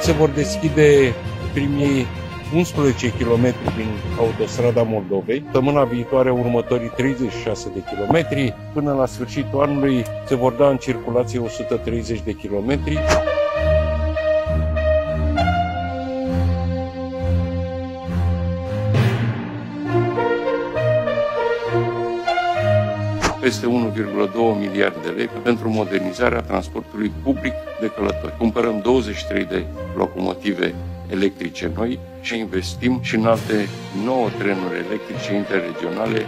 se vor deschide primii 11 km din autostrada Moldovei. Săptămâna viitoare, următorii 36 de kilometri. Până la sfârșitul anului se vor da în circulație 130 de kilometri. Peste 1,2 miliarde de lei pentru modernizarea transportului public de călători. Cumpărăm 23 de locomotive electrice noi și investim și în alte 9 trenuri electrice interregionale